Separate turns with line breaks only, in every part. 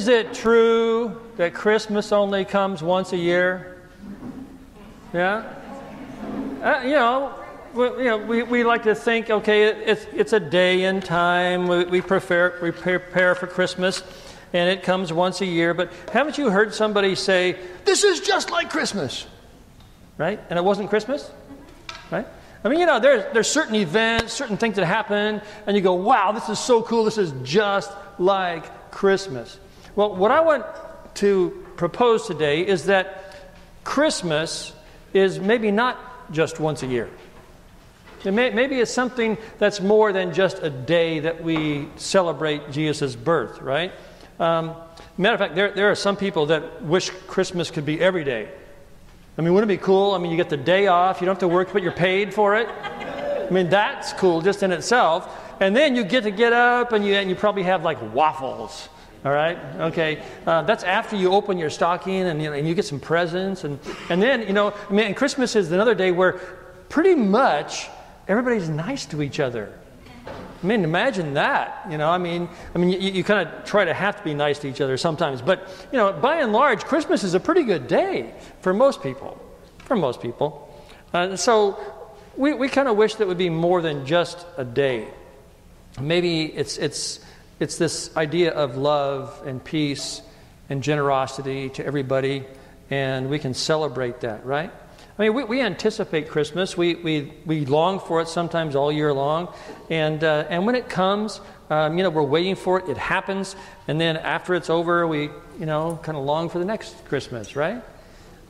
Is it true that Christmas only comes once a year? Yeah? Uh, you know, we, you know we, we like to think, okay, it's, it's a day in time. We, we, prepare, we prepare for Christmas, and it comes once a year. But haven't you heard somebody say, this is just like Christmas? Right? And it wasn't Christmas? Right? I mean, you know, there's, there's certain events, certain things that happen, and you go, wow, this is so cool. This is just like Christmas. Well, what I want to propose today is that Christmas is maybe not just once a year. maybe it's something that's more than just a day that we celebrate Jesus' birth, right? Um, matter of fact, there, there are some people that wish Christmas could be every day. I mean, wouldn't it be cool? I mean, you get the day off, you don't have to work, but you're paid for it. I mean, that's cool just in itself. And then you get to get up and you, and you probably have like waffles. All right? Okay. Uh, that's after you open your stocking and you, know, and you get some presents. And, and then, you know, I mean, Christmas is another day where pretty much everybody's nice to each other. I mean, imagine that. You know, I mean, I mean, you, you kind of try to have to be nice to each other sometimes, but you know, by and large, Christmas is a pretty good day for most people. For most people, uh, so we, we kind of wish that would be more than just a day. Maybe it's it's it's this idea of love and peace and generosity to everybody, and we can celebrate that, right? I mean, we, we anticipate Christmas. We, we, we long for it sometimes all year long. And, uh, and when it comes, um, you know, we're waiting for it. It happens. And then after it's over, we, you know, kind of long for the next Christmas, right?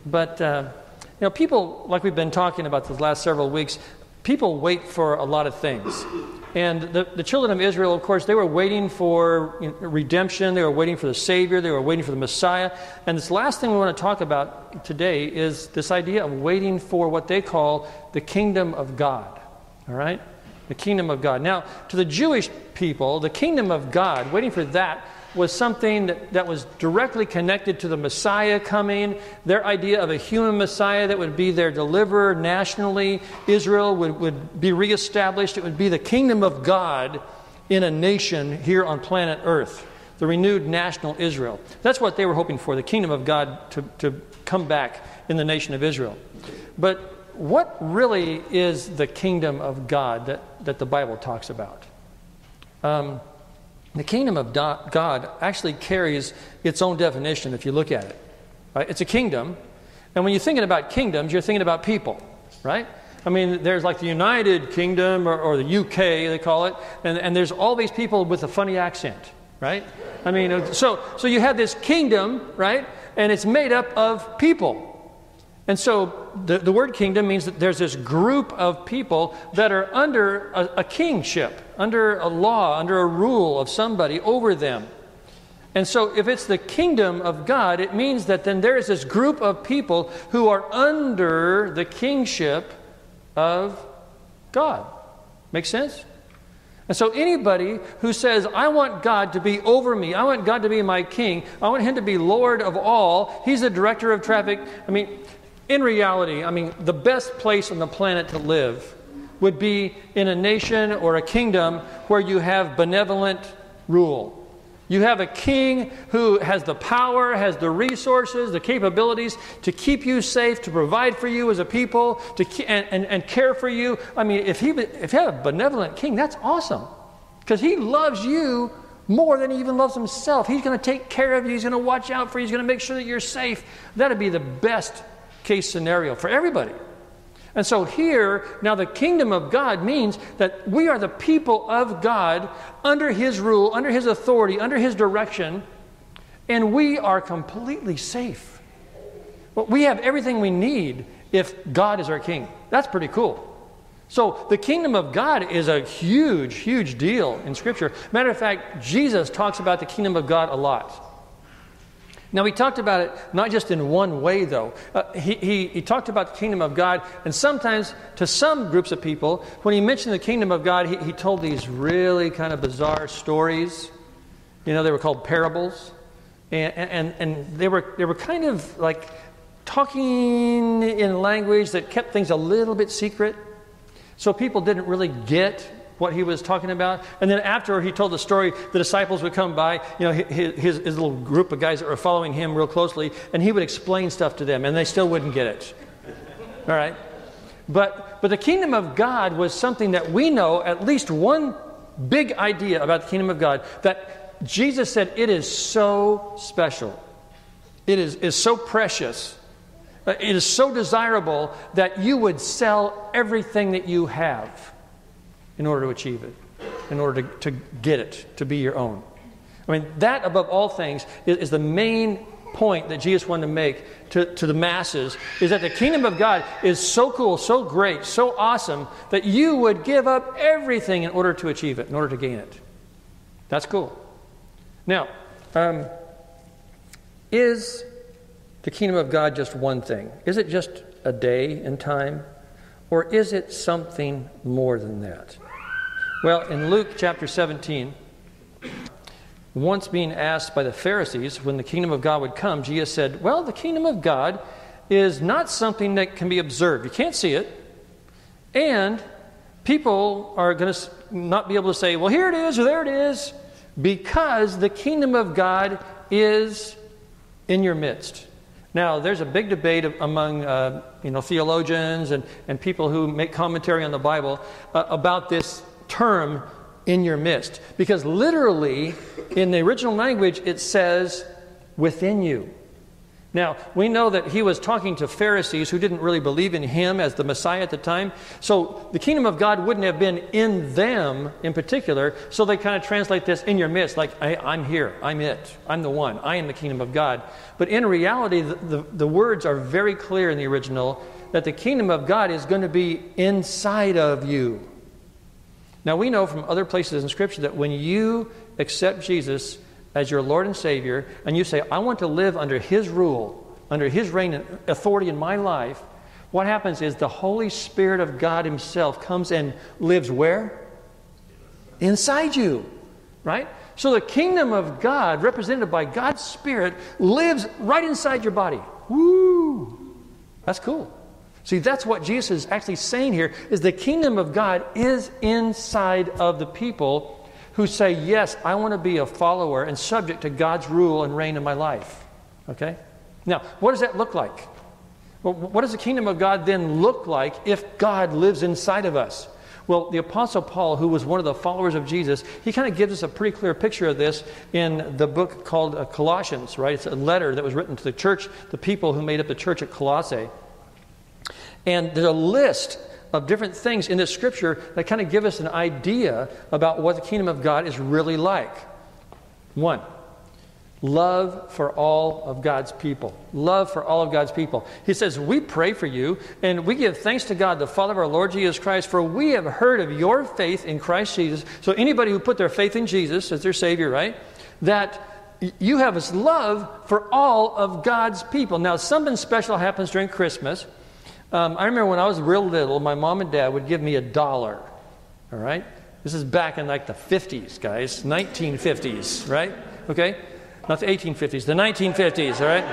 But, uh, you know, people, like we've been talking about the last several weeks, people wait for a lot of things. And the, the children of Israel, of course, they were waiting for redemption, they were waiting for the Savior, they were waiting for the Messiah. And this last thing we want to talk about today is this idea of waiting for what they call the kingdom of God. All right? The kingdom of God. Now, to the Jewish people, the kingdom of God, waiting for that was something that, that, was directly connected to the Messiah coming, their idea of a human Messiah that would be their deliverer nationally. Israel would, would be reestablished. It would be the kingdom of God in a nation here on planet Earth, the renewed national Israel. That's what they were hoping for, the kingdom of God to, to come back in the nation of Israel. But what really is the kingdom of God that, that the Bible talks about? Um, the kingdom of God actually carries its own definition if you look at it. Right? It's a kingdom, and when you're thinking about kingdoms, you're thinking about people, right? I mean, there's like the United Kingdom or, or the UK, they call it, and, and there's all these people with a funny accent, right? I mean, uh, so, so you have this kingdom, right? And it's made up of people. And so the, the word kingdom means that there's this group of people that are under a, a kingship, under a law, under a rule of somebody over them. And so, if it's the kingdom of God, it means that then there is this group of people who are under the kingship of God. Make sense? And so, anybody who says, I want God to be over me, I want God to be my king, I want Him to be Lord of all, He's the director of traffic. I mean, in reality, I mean, the best place on the planet to live would be in a nation or a kingdom where you have benevolent rule. You have a king who has the power, has the resources, the capabilities to keep you safe, to provide for you as a people, to ke- and, and, and care for you. I mean, if, he, if you have a benevolent king, that's awesome because he loves you more than he even loves himself. He's going to take care of you, he's going to watch out for you, he's going to make sure that you're safe. That'd be the best case scenario for everybody. And so here, now the kingdom of God means that we are the people of God under His rule, under His authority, under His direction, and we are completely safe. But we have everything we need if God is our king. That's pretty cool. So the kingdom of God is a huge, huge deal in Scripture. Matter of fact, Jesus talks about the kingdom of God a lot. Now, he talked about it not just in one way, though. Uh, he, he, he talked about the kingdom of God, and sometimes to some groups of people, when he mentioned the kingdom of God, he, he told these really kind of bizarre stories. You know, they were called parables. And, and, and they, were, they were kind of like talking in language that kept things a little bit secret. So people didn't really get what he was talking about. And then after he told the story, the disciples would come by, you know, his, his, his little group of guys that were following him real closely, and he would explain stuff to them, and they still wouldn't get it. All right? But, but the kingdom of God was something that we know at least one big idea about the kingdom of God that Jesus said it is so special. It is, is so precious. Uh, it is so desirable that you would sell everything that you have in order to achieve it, in order to, to get it, to be your own. I mean, that above all things is, is the main point that Jesus wanted to make to, to the masses is that the kingdom of God is so cool, so great, so awesome that you would give up everything in order to achieve it, in order to gain it. That's cool. Now, um, is the kingdom of God just one thing? Is it just a day in time? Or is it something more than that? Well, in Luke chapter 17, once being asked by the Pharisees when the kingdom of God would come, Jesus said, Well, the kingdom of God is not something that can be observed. You can't see it. And people are going to not be able to say, Well, here it is or there it is, because the kingdom of God is in your midst. Now, there's a big debate among uh, you know, theologians and, and people who make commentary on the Bible uh, about this term in your midst. Because literally, in the original language, it says within you. Now, we know that he was talking to Pharisees who didn't really believe in him as the Messiah at the time. So the kingdom of God wouldn't have been in them in particular. So they kind of translate this in your midst, like, I, am here, I'm it, I'm the one, I am the kingdom of God. But in reality, the, the, the words are very clear in the original that the kingdom of God is going to be inside of you. Now, we know from other places in Scripture that when you accept Jesus as your Lord and Savior, and you say, I want to live under His rule, under His reign and authority in my life, what happens is the Holy Spirit of God Himself comes and lives where? Inside you, right? So the kingdom of God, represented by God's Spirit, lives right inside your body. Woo! That's cool. See, that's what Jesus is actually saying here is the kingdom of God is inside of the people who say, "Yes, I want to be a follower and subject to God's rule and reign in my life." Okay? Now, what does that look like? Well, what does the kingdom of God then look like if God lives inside of us? Well, the Apostle Paul, who was one of the followers of Jesus, he kind of gives us a pretty clear picture of this in the book called uh, Colossians, right? It's a letter that was written to the church, the people who made up the church at Colossae. And there's a list of different things in this scripture that kind of give us an idea about what the kingdom of God is really like. One, love for all of God's people. Love for all of God's people. He says, We pray for you, and we give thanks to God, the Father of our Lord Jesus Christ, for we have heard of your faith in Christ Jesus. So, anybody who put their faith in Jesus as their Savior, right? That you have this love for all of God's people. Now, something special happens during Christmas. Um, I remember when I was real little, my mom and dad would give me a dollar. All right? This is back in like the 50s, guys, 1950s, right? Okay? Not the 1850s, the 1950s, all right?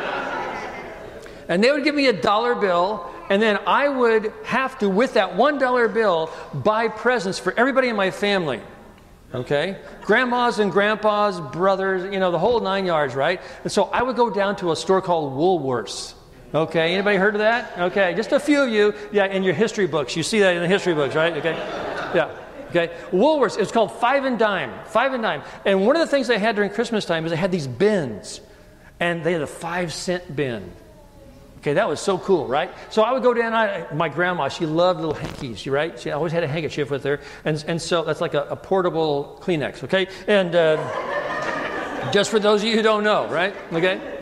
And they would give me a dollar bill, and then I would have to, with that $1 bill, buy presents for everybody in my family. Okay? Grandmas and grandpas, brothers, you know, the whole nine yards, right? And so I would go down to a store called Woolworths. Okay, anybody heard of that? Okay, just a few of you. Yeah, in your history books. You see that in the history books, right? Okay. Yeah. Okay. Woolworths, it's called five and dime. Five and dime. And one of the things they had during Christmas time is they had these bins. And they had a five cent bin. Okay, that was so cool, right? So I would go down, I, my grandma, she loved little hankies, right? She always had a handkerchief with her. And, and so that's like a, a portable Kleenex, okay? And uh, just for those of you who don't know, right? Okay?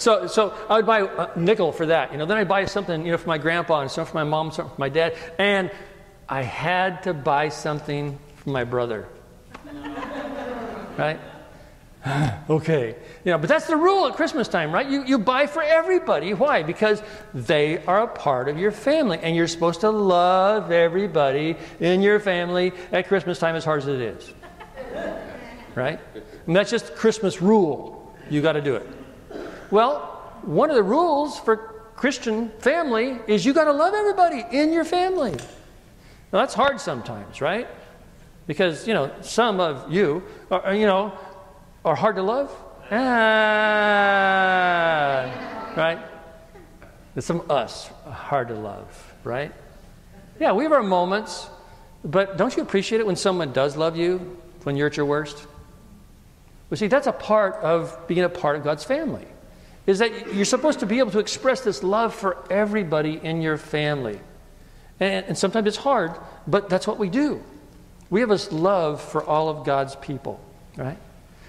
So, so I would buy a nickel for that. You know, then I'd buy something, you know, for my grandpa and something for my mom, something for my dad. And I had to buy something for my brother. right? okay. You know, but that's the rule at Christmas time, right? You, you buy for everybody. Why? Because they are a part of your family. And you're supposed to love everybody in your family at Christmas time as hard as it is. right? And that's just Christmas rule. You got to do it. Well, one of the rules for Christian family is you got to love everybody in your family. Now, that's hard sometimes, right? Because, you know, some of you are, you know, are hard to love. Ah, right? Some of us are hard to love, right? Yeah, we have our moments, but don't you appreciate it when someone does love you when you're at your worst? Well, see, that's a part of being a part of God's family. Is that you're supposed to be able to express this love for everybody in your family. And, and sometimes it's hard, but that's what we do. We have this love for all of God's people, right?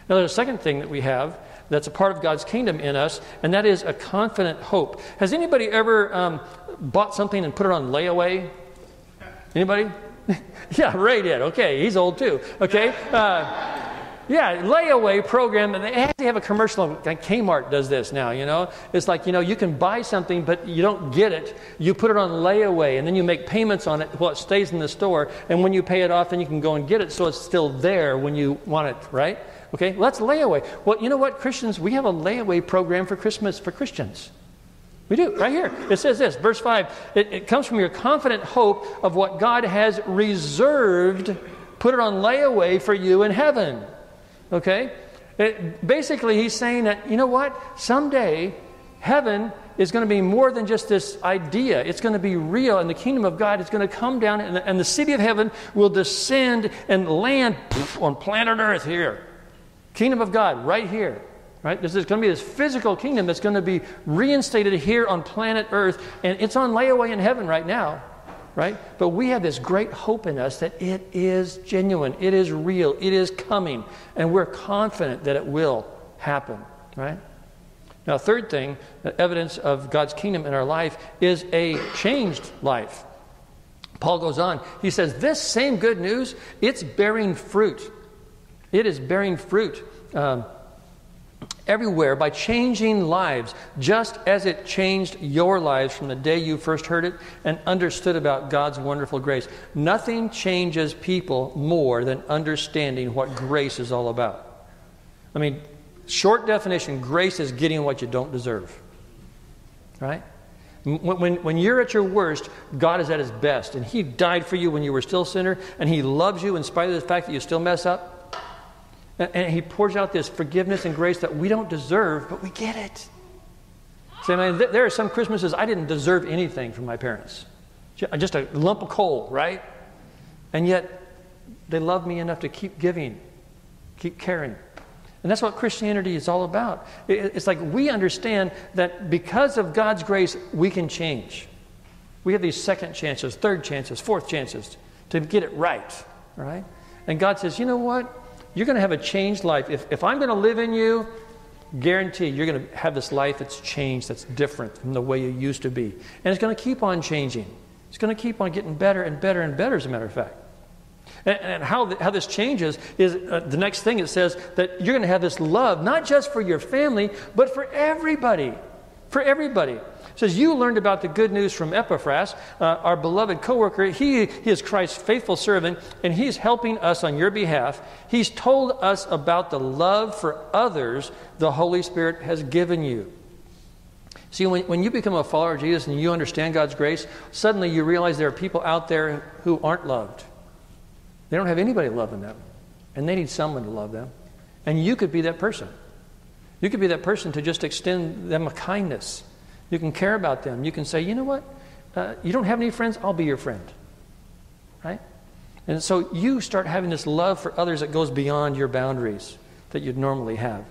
Now, there's a second thing that we have that's a part of God's kingdom in us, and that is a confident hope. Has anybody ever um, bought something and put it on layaway? Anybody? yeah, Ray did. Okay, he's old too. Okay. Uh, yeah, layaway program, and they actually have a commercial. Like Kmart does this now, you know? It's like, you know, you can buy something, but you don't get it. You put it on layaway, and then you make payments on it while it stays in the store. And when you pay it off, then you can go and get it so it's still there when you want it, right? Okay, well, that's layaway. Well, you know what, Christians? We have a layaway program for Christmas for Christians. We do, right here. It says this, verse 5 it, it comes from your confident hope of what God has reserved, put it on layaway for you in heaven. Okay? It, basically, he's saying that, you know what? Someday, heaven is going to be more than just this idea. It's going to be real, and the kingdom of God is going to come down, and the, and the city of heaven will descend and land poof, on planet Earth here. Kingdom of God, right here. Right? This is going to be this physical kingdom that's going to be reinstated here on planet Earth, and it's on layaway in heaven right now right? But we have this great hope in us that it is genuine, it is real, it is coming, and we're confident that it will happen, right? Now, third thing, evidence of God's kingdom in our life is a changed life. Paul goes on. He says, This same good news, it's bearing fruit. It is bearing fruit. Um, everywhere by changing lives, just as it changed your lives from the day you first heard it and understood about God's wonderful grace. Nothing changes people more than understanding what grace is all about. I mean, short definition grace is getting what you don't deserve. Right? When, when, when, you're at your worst, God is at his best. And he died for you when you were still a sinner, and he loves you in spite of the fact that you still mess up. And he pours out this forgiveness and grace that we don't deserve, but we get it. See, I mean, there are some Christmases I didn't deserve anything from my parents. Uh, just a lump of coal, right? And yet, they love me enough to keep giving, keep caring. And that's what Christianity is all about. It's like we understand that because of God's grace, we can change. We have these second chances, third chances, fourth chances to get it right, right? And God says, you know what? You're going to have a changed life. If, if I'm going to live in you, guarantee you're going to have this life that's changed, that's different from the way you used to be. And it's going to keep on changing. It's going to keep on getting better and better and better, as a matter of fact. And, and how, the, how this changes is uh, the next thing it says that you're going to have this love, not just for your family, but for everybody. For everybody. Says, You learned about the good news from Epaphras, uh, our beloved coworker. He, he is Christ's faithful servant, and he's helping us on your behalf. He's told us about the love for others the Holy Spirit has given you. See, when, when you become a follower of Jesus and you understand God's grace, suddenly you realize there are people out there who aren't loved. They don't have anybody loving them, and they need someone to love them. And you could be that person. You could be that person to just extend them a kindness you can care about them. You can say, you know what? Uh, you don't have any friends? I'll be your friend. Right? And so you start having this love for others that goes beyond your boundaries that you'd normally have.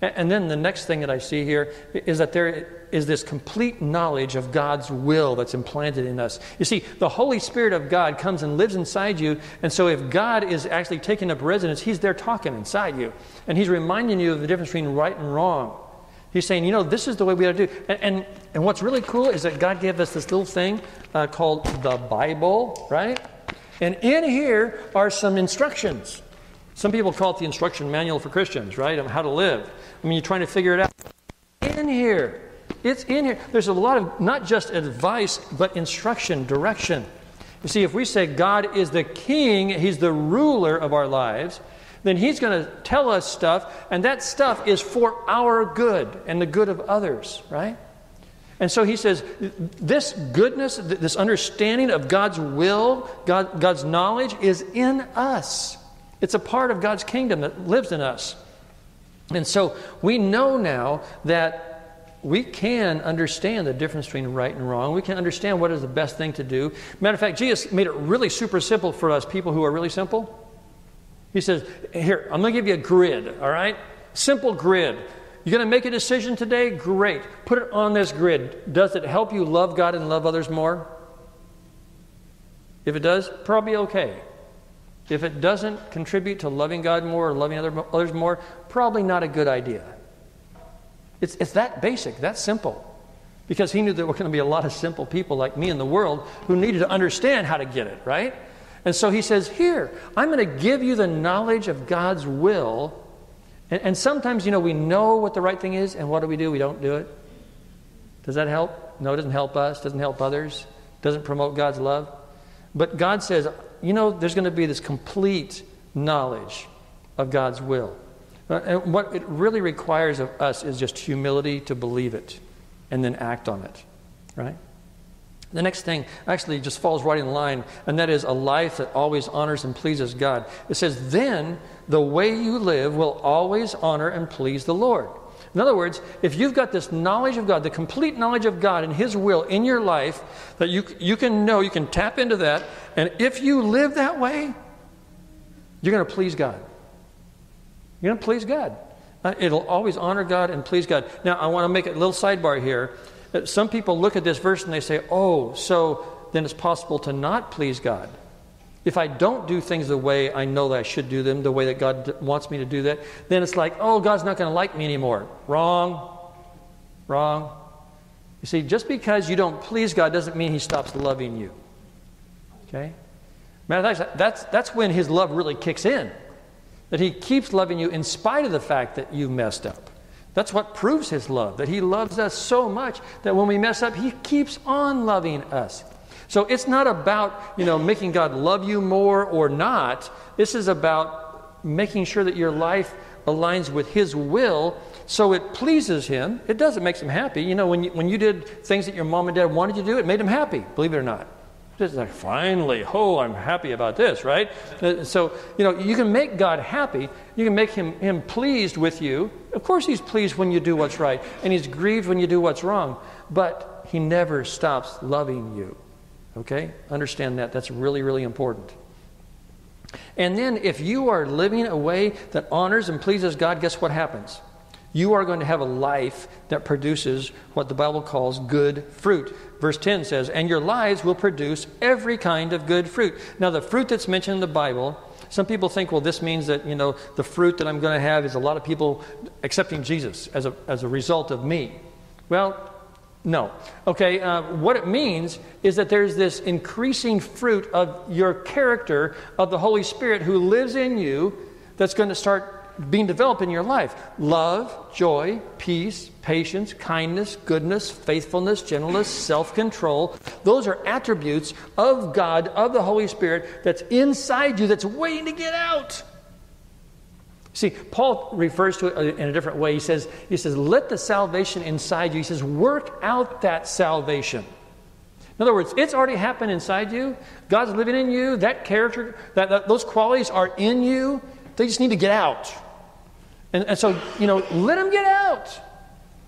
And, and then the next thing that I see here is that there is this complete knowledge of God's will that's implanted in us. You see, the Holy Spirit of God comes and lives inside you. And so if God is actually taking up residence, He's there talking inside you. And He's reminding you of the difference between right and wrong. He's saying, you know, this is the way we ought to do. And, and, and what's really cool is that God gave us this little thing uh, called the Bible, right? And in here are some instructions. Some people call it the instruction manual for Christians, right? On how to live. I mean, you're trying to figure it out. In here, it's in here. There's a lot of not just advice, but instruction, direction. You see, if we say God is the king, He's the ruler of our lives, then He's going to tell us stuff, and that stuff is for our good and the good of others, right? And so he says, this goodness, this understanding of God's will, God, God's knowledge is in us. It's a part of God's kingdom that lives in us. And so we know now that we can understand the difference between right and wrong. We can understand what is the best thing to do. Matter of fact, Jesus made it really super simple for us people who are really simple. He says, Here, I'm going to give you a grid, all right? Simple grid. You're going to make a decision today? Great. Put it on this grid. Does it help you love God and love others more? If it does, probably okay. If it doesn't contribute to loving God more or loving other, others more, probably not a good idea. It's, it's that basic, that simple. Because he knew there were going to be a lot of simple people like me in the world who needed to understand how to get it, right? And so he says, Here, I'm going to give you the knowledge of God's will and, and sometimes, you know, we know what the right thing is, and what do we do? We don't do it. Does that help? No, it doesn't help us, doesn't help others, doesn't promote God's love. But God says, you know, there's going to be this complete knowledge of God's will. Uh, and what it really requires of us is just humility to believe it and then act on it, right? The next thing actually just falls right in line, and that is a life that always honors and pleases God. It says, Then the way you live will always honor and please the Lord. In other words, if you've got this knowledge of God, the complete knowledge of God and His will in your life, that you, you can know, you can tap into that, and if you live that way, you're going to please God. You're going to please God. Uh, it'll always honor God and please God. Now, I want to make a little sidebar here. Some people look at this verse and they say, oh, so then it's possible to not please God. If I don't do things the way I know that I should do them, the way that God wants me to do that, then it's like, oh, God's not going to like me anymore. Wrong. Wrong. You see, just because you don't please God doesn't mean He stops loving you. Okay? Matter of fact, that's, that's when His love really kicks in. That He keeps loving you in spite of the fact that you messed up. That's what proves his love, that he loves us so much that when we mess up, he keeps on loving us. So it's not about, you know, making God love you more or not. This is about making sure that your life aligns with his will so it pleases him. It does, it makes him happy. You know, when you, when you did things that your mom and dad wanted you to do, it made him happy, believe it or not. Just like, finally, oh, I'm happy about this, right? Uh, so, you know, you can make God happy. You can make him, him pleased with you. Of course, he's pleased when you do what's right, and he's grieved when you do what's wrong. But he never stops loving you. Okay? Understand that. That's really, really important. And then, if you are living a way that honors and pleases God, guess what happens? You are going to have a life that produces what the Bible calls good fruit. Verse 10 says, And your lives will produce every kind of good fruit. Now, the fruit that's mentioned in the Bible, some people think, well, this means that, you know, the fruit that I'm going to have is a lot of people accepting Jesus as a, as a result of me. Well, no. Okay, uh, what it means is that there's this increasing fruit of your character of the Holy Spirit who lives in you that's going to start being developed in your life love, joy, peace, patience, kindness, goodness, faithfulness, gentleness, self control. Those are attributes of God, of the Holy Spirit, that's inside you, that's waiting to get out. See, Paul refers to it in a different way. He says, he says, let the salvation inside you, he says, work out that salvation. In other words, it's already happened inside you. God's living in you. That character, that, that, those qualities are in you. They just need to get out. And, and so, you know, let them get out.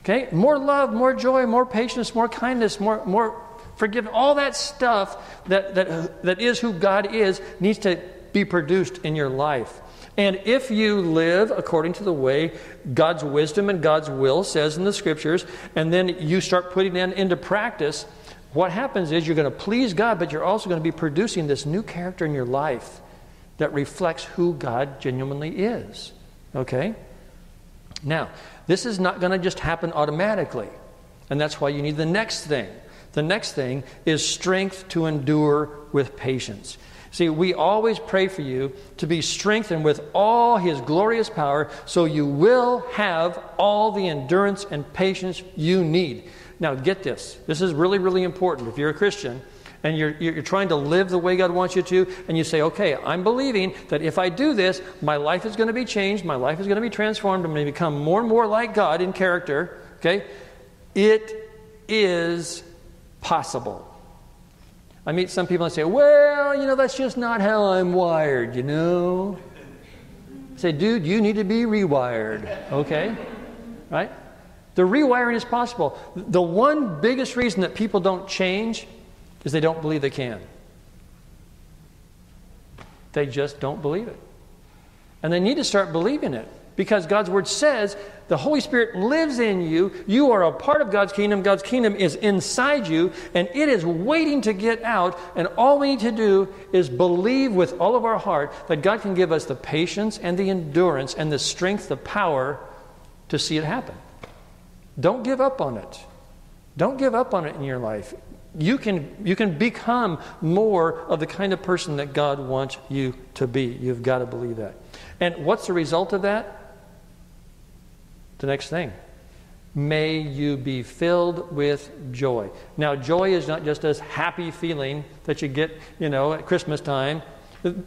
Okay? More love, more joy, more patience, more kindness, more, more forgiveness. All that stuff that, that, that is who God is needs to be produced in your life. And if you live according to the way God's wisdom and God's will says in the scriptures, and then you start putting that into practice, what happens is you're going to please God, but you're also going to be producing this new character in your life that reflects who God genuinely is. Okay? Now, this is not going to just happen automatically. And that's why you need the next thing. The next thing is strength to endure with patience. See, we always pray for you to be strengthened with all His glorious power so you will have all the endurance and patience you need. Now, get this. This is really, really important. If you're a Christian, and you're, you're trying to live the way God wants you to, and you say, okay, I'm believing that if I do this, my life is going to be changed, my life is going to be transformed, I'm going to become more and more like God in character, okay? It is possible. I meet some people and say, well, you know, that's just not how I'm wired, you know? I say, dude, you need to be rewired, okay? Right? The rewiring is possible. The one biggest reason that people don't change is they don't believe they can. They just don't believe it. And they need to start believing it because God's Word says the Holy Spirit lives in you. You are a part of God's kingdom. God's kingdom is inside you, and it is waiting to get out. And all we need to do is believe with all of our heart that God can give us the patience and the endurance and the strength, the power to see it happen. Don't give up on it. Don't give up on it in your life. You can, you can become more of the kind of person that God wants you to be. You've got to believe that. And what's the result of that? The next thing. May you be filled with joy. Now, joy is not just this happy feeling that you get, you know, at Christmas time.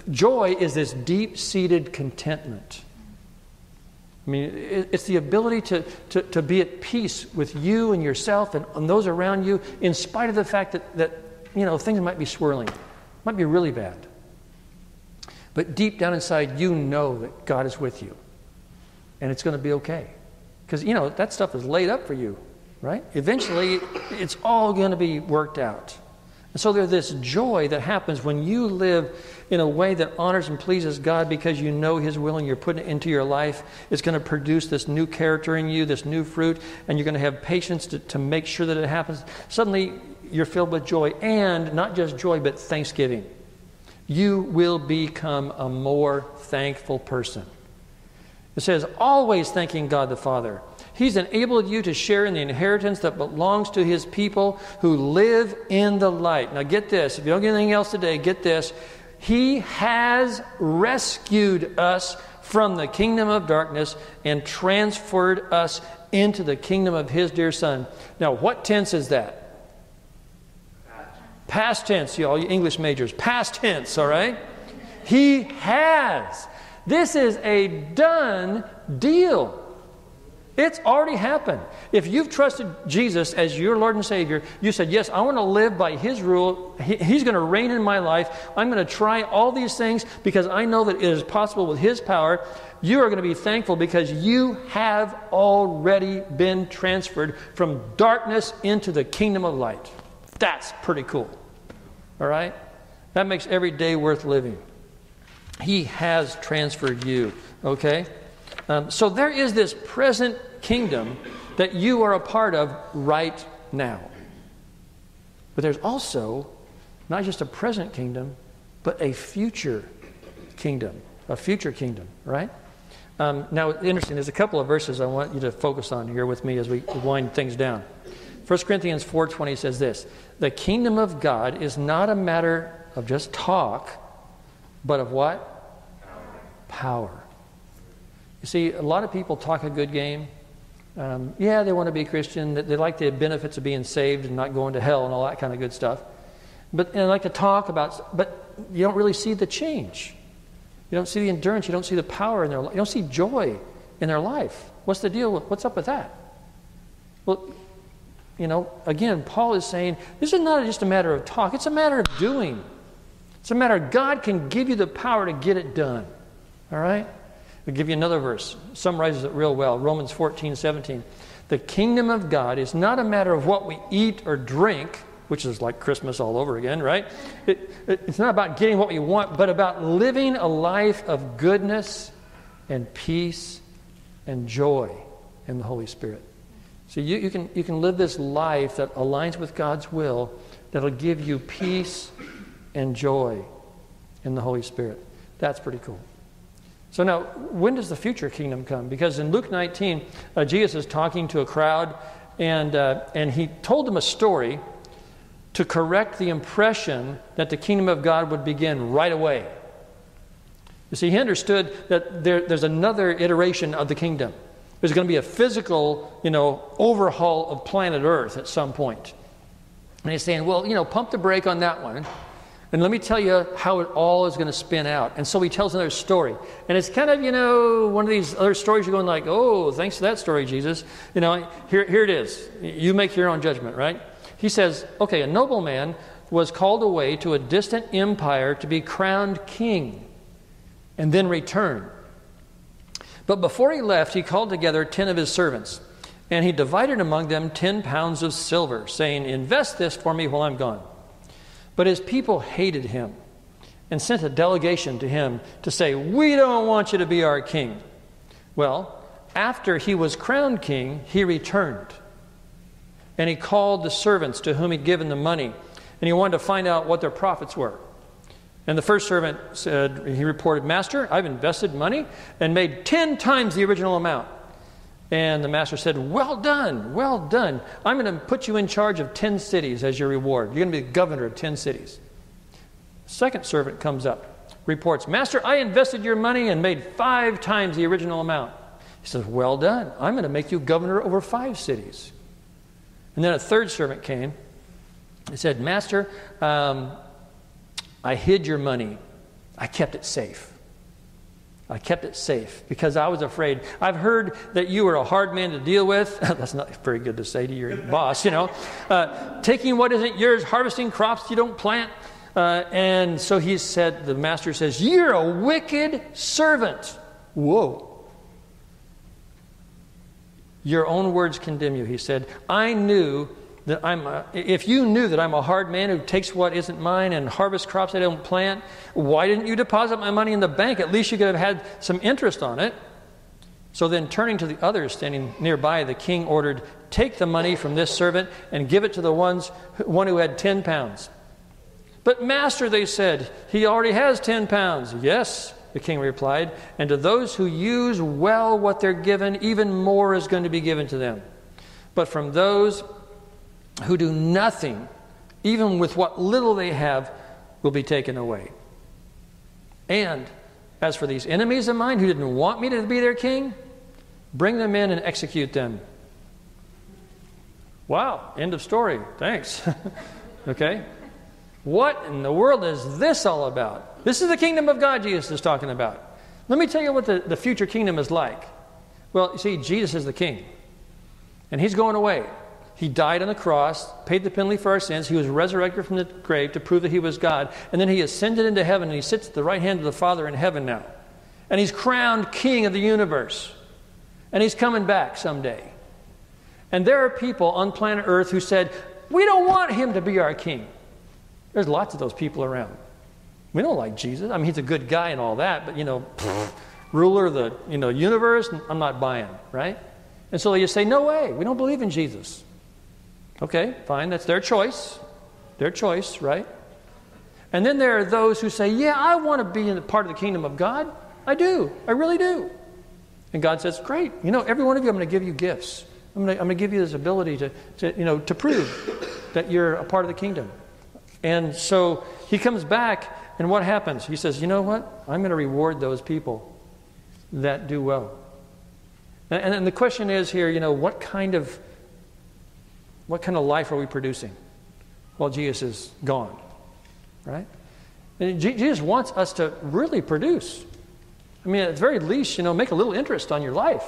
Joy is this deep seated contentment. I mean, it's the ability to, to, to be at peace with you and yourself and, and those around you, in spite of the fact that, that, you know, things might be swirling, might be really bad. But deep down inside, you know that God is with you and it's going to be okay. Because, you know, that stuff is laid up for you, right? Eventually, it's all going to be worked out. And so there's this joy that happens when you live in a way that honors and pleases God because you know His will and you're putting it into your life. It's going to produce this new character in you, this new fruit, and you're going to have patience to, to make sure that it happens. Suddenly, you're filled with joy, and not just joy, but thanksgiving. You will become a more thankful person. It says, always thanking God the Father He's enabled you to share in the inheritance that belongs to His people who live in the light. Now, get this. If you don't get anything else today, get this. He has rescued us from the kingdom of darkness and transferred us into the kingdom of His dear Son. Now, what tense is that? Past tense, you all you English majors. Past tense, all right? He has. This is a done deal. It's already happened. If you've trusted Jesus as your Lord and Savior, you said, Yes, I want to live by His rule. He, he's going to reign in my life. I'm going to try all these things because I know that it is possible with His power. You are going to be thankful because you have already been transferred from darkness into the kingdom of light. That's pretty cool. All right? That makes every day worth living. He has transferred you. Okay? Um, so there is this present kingdom that you are a part of right now. But there's also not just a present kingdom, but a future kingdom. A future kingdom, right? Um, now, interesting, there's a couple of verses I want you to focus on here with me as we wind things down. 1 Corinthians 4.20 says this, The kingdom of God is not a matter of just talk, but of what? Power. Power. You see, a lot of people talk a good game. Um, yeah, they want to be Christian. They like the benefits of being saved and not going to hell and all that kind of good stuff. But they like to talk about, but you don't really see the change. You don't see the endurance. You don't see the power in their life. You don't see joy in their life. What's the deal? What's up with that? Well, you know, again, Paul is saying this is not just a matter of talk, it's a matter of doing. It's a matter of God can give you the power to get it done. All right? I'll give you another verse, summarizes it real well Romans 14, 17. The kingdom of God is not a matter of what we eat or drink, which is like Christmas all over again, right? It, it, it's not about getting what we want, but about living a life of goodness and peace and joy in the Holy Spirit. So you, you, can, you can live this life that aligns with God's will that'll give you peace and joy in the Holy Spirit. That's pretty cool. So now, when does the future kingdom come? Because in Luke 19, uh, Jesus is talking to a crowd, and, uh, and he told them a story to correct the impression that the kingdom of God would begin right away. You see, he understood that there, there's another iteration of the kingdom. There's going to be a physical, you know, overhaul of planet Earth at some point. And he's saying, well, you know, pump the brake on that one And let me tell you how it all is going to spin out. And so he tells another story. And it's kind of, you know, one of these other stories you're going like, oh, thanks for that story, Jesus. You know, here, here it is. You make your own judgment, right? He says, okay, a nobleman was called away to a distant empire to be crowned king and then return. But before he left, he called together ten of his servants, and he divided among them ten pounds of silver, saying, Invest this for me while I'm gone. But his people hated him and sent a delegation to him to say, We don't want you to be our king. Well, after he was crowned king, he returned. And he called the servants to whom he'd given the money, and he wanted to find out what their profits were. And the first servant said, he reported, Master, I've invested money and made 10 times the original amount. And the master said, Well done, well done. I'm going to put you in charge of 10 cities as your reward. You're going to be the governor of 10 cities. Second servant comes up, reports, Master, I invested your money and made five times the original amount. He says, Well done. I'm going to make you governor over five cities. And then a third servant came. He said, Master, um, I hid your money, I kept it safe. I kept it safe because I was afraid. I've heard that you were a hard man to deal with. That's not very good to say to your boss, you know. Uh, taking what isn't yours, harvesting crops you don't plant. Uh, and so he said, the master says, You're a wicked servant. Whoa. Your own words condemn you, he said. I knew that I'm a, if you knew that I'm a hard man who takes what isn't mine and harvests crops I don't plant, why didn't you deposit my money in the bank? At least you could have had some interest on it. So then, turning to the others standing nearby, the king ordered, Take the money from this servant and give it to the ones, one who had 10 pounds. But, master, they said, he already has 10 pounds. Yes, the king replied, and to those who use well what they're given, even more is going to be given to them. But from those who do nothing, even with what little they have, will be taken away. And as for these enemies of mine who didn't want me to be their king, bring them in and execute them. Wow, end of story. Thanks. okay? What in the world is this all about? This is the kingdom of God Jesus is talking about. Let me tell you what the, the future kingdom is like. Well, you see, Jesus is the king, and he's going away. He died on the cross, paid the penalty for our sins. He was resurrected from the grave to prove that he was God. And then he ascended into heaven and he sits at the right hand of the Father in heaven now. And he's crowned king of the universe. And he's coming back someday. And there are people on planet Earth who said, We don't want him to be our king. There's lots of those people around. We don't like Jesus. I mean, he's a good guy and all that, but you know, ruler of the you know, universe, I'm not buying, right? And so they just say, No way, we don't believe in Jesus. Okay, fine, that's their choice. Their choice, right? And then there are those who say, Yeah, I want to be in the part of the kingdom of God. I do. I really do. And God says, Great. You know, every one of you, I'm going to give you gifts. I'm going to, I'm going to give you this ability to, to, you know, to prove that you're a part of the kingdom. And so he comes back, and what happens? He says, You know what? I'm going to reward those people that do well. And, and the question is here, you know, what kind of what kind of life are we producing? Well, Jesus is gone, right? And Jesus wants us to really produce. I mean, at the very least, you know, make a little interest on your life.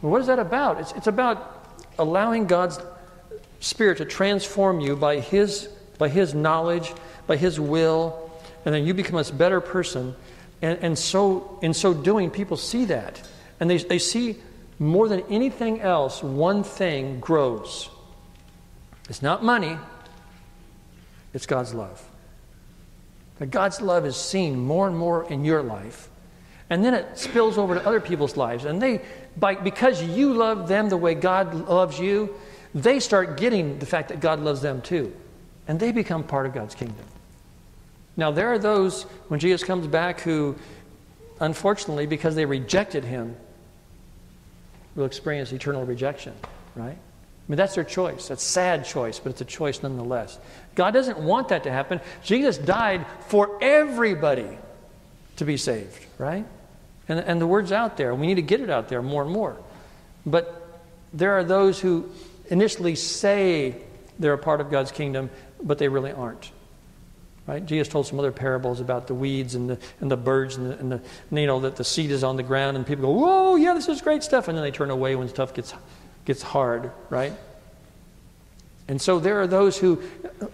what is that about? It's, it's about allowing God's Spirit to transform you by His, by His knowledge, by His will, and then you become a better person. And, and so, in so doing, people see that. And they, they see more than anything else, one thing grows it's not money, it's God's love. That God's love is seen more and more in your life. And then it spills over to other people's lives. And they, by, because you love them the way God loves you, they start getting the fact that God loves them too. And they become part of God's kingdom. Now, there are those, when Jesus comes back, who, unfortunately, because they rejected him, will experience eternal rejection, right? I mean, that's their choice. That's sad choice, but it's a choice nonetheless. God doesn't want that to happen. Jesus died for everybody to be saved, right? And, and the word's out there. We need to get it out there more and more. But there are those who initially say they're a part of God's kingdom, but they really aren't. Right? Jesus told some other parables about the weeds and the, and the birds and the, and the, you know, that the seed is on the ground and people go, whoa, yeah, this is great stuff. And then they turn away when stuff gets, gets hard, right? And so there are those who,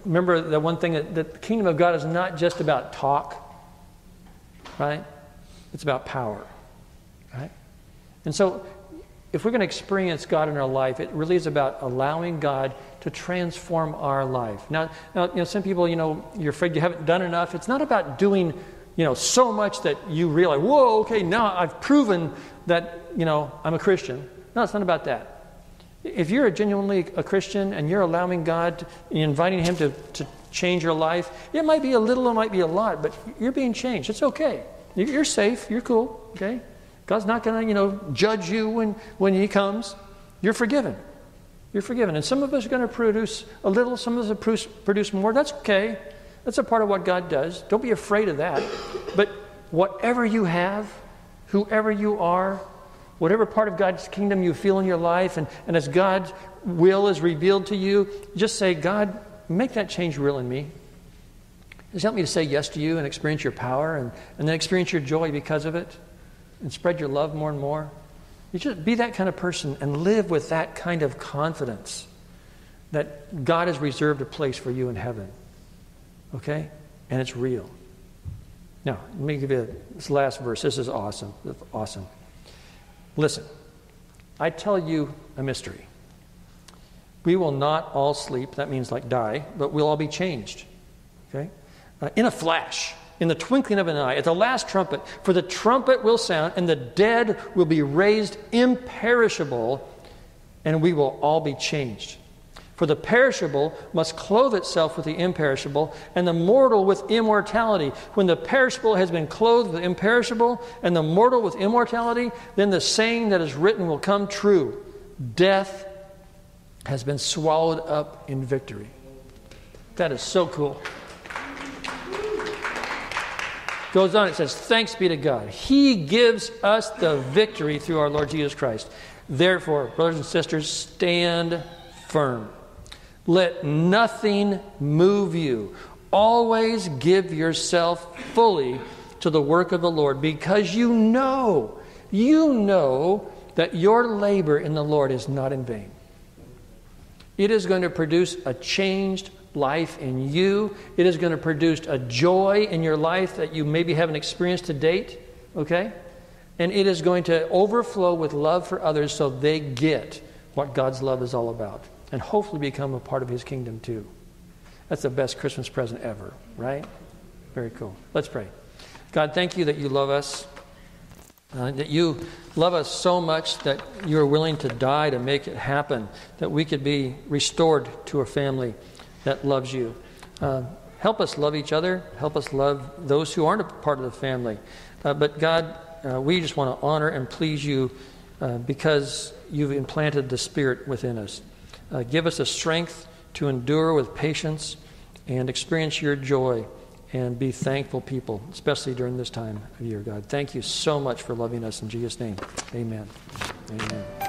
remember the one thing that, that the kingdom of God is not just about talk, right? It's about power, right? And so if we're going to experience God in our life, it really is about allowing God to transform our life. Now, now, you know, some people, you know, you're afraid you haven't done enough. It's not about doing, you know, so much that you realize, whoa, okay, now I've proven that, you know, I'm a Christian. No, it's not about that. If you're genuinely a Christian and you're allowing God, inviting Him to, to change your life, it might be a little, it might be a lot, but you're being changed. It's okay. You're safe. You're cool. Okay? God's not going to, you know, judge you when, when He comes. You're forgiven. You're forgiven. And some of us are going to produce a little, some of us produce, produce more. That's okay. That's a part of what God does. Don't be afraid of that. But whatever you have, whoever you are, whatever part of God's kingdom you feel in your life, and, and as God's will is revealed to you, just say, God, make that change real in me. Just help me to say yes to you and experience your power and, and then experience your joy because of it and spread your love more and more. You just be that kind of person and live with that kind of confidence that God has reserved a place for you in heaven. Okay? And it's real. Now, let me give you this last verse. This is awesome. Awesome. Listen, I tell you a mystery. We will not all sleep, that means like die, but we'll all be changed. Okay? Uh, in a flash in the twinkling of an eye, at the last trumpet, for the trumpet will sound, and the dead will be raised imperishable, and we will all be changed. For the perishable must clothe itself with the imperishable, and the mortal with immortality. When the perishable has been clothed with imperishable, and the mortal with immortality, then the saying that is written will come true Death has been swallowed up in victory. That is so cool. Goes on, it says, Thanks be to God. He gives us the victory through our Lord Jesus Christ. Therefore, brothers and sisters, stand firm. Let nothing move you. Always give yourself fully to the work of the Lord because you know, you know that your labor in the Lord is not in vain. It is going to produce a changed life in you. It is going to produce a joy in your life that you maybe haven't experienced to date, okay? And it is going to overflow with love for others so they get what God's love is all about and hopefully become a part of His kingdom too. That's the best Christmas present ever, right? Very cool. Let's pray. God, thank you that you love us, uh, that you love us so much that you are willing to die to make it happen, that we could be restored to a family that loves you. Uh, help us love each other. Help us love those who aren't a part of the family. Uh, but God, uh, we just want to honor and please you uh, because you've implanted the Spirit within us. Uh, give us the strength to endure with patience and experience your joy and be thankful people, especially during this time of year, God. Thank you so much for loving us in Jesus' name. Amen. Amen.